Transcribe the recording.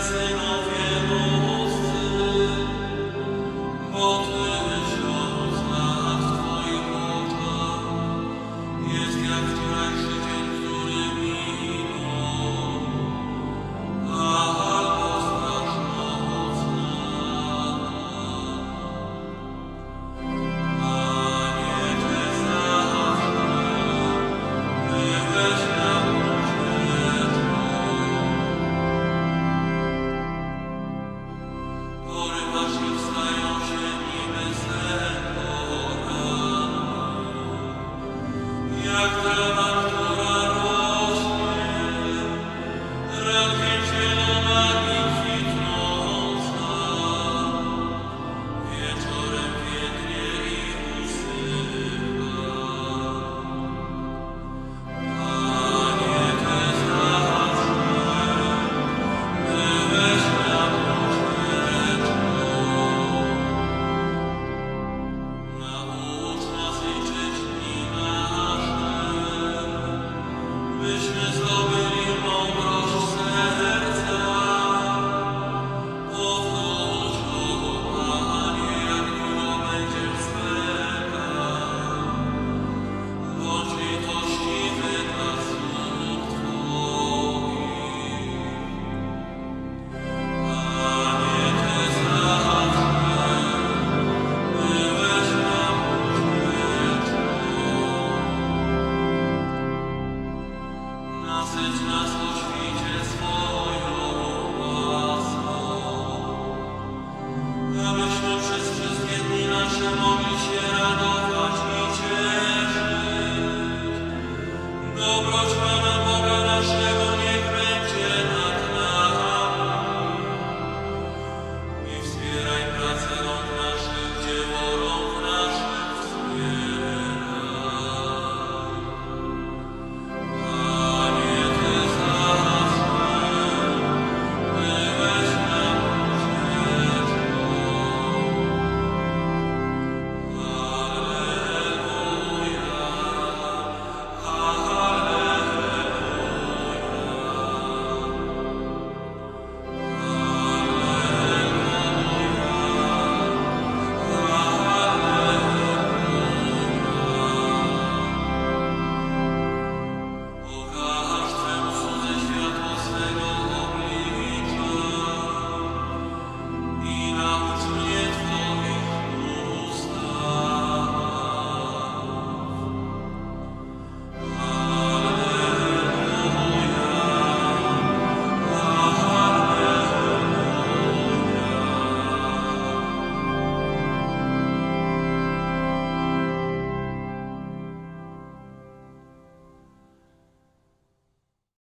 dancing all Krishna's love. It's not